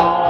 아.